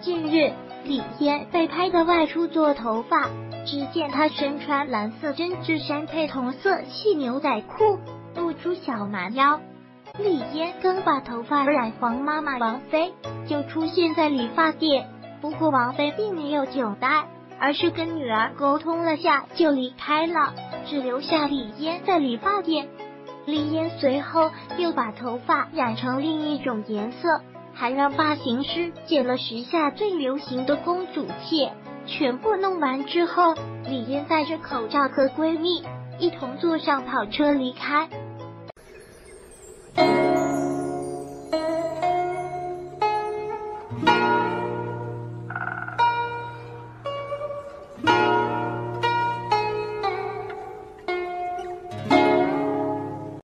近日，李嫣被拍的外出做头发，只见她身穿蓝色针织衫配同色系牛仔裤，露出小蛮腰。李嫣刚把头发染黄，妈妈王菲就出现在理发店。不过王菲并没有久待，而是跟女儿沟通了下就离开了，只留下李嫣在理发店。李嫣随后又把头发染成另一种颜色，还让发型师剪了时下最流行的公主切全部弄完之后李嫣戴着口罩和闺蜜一同坐上跑车离开。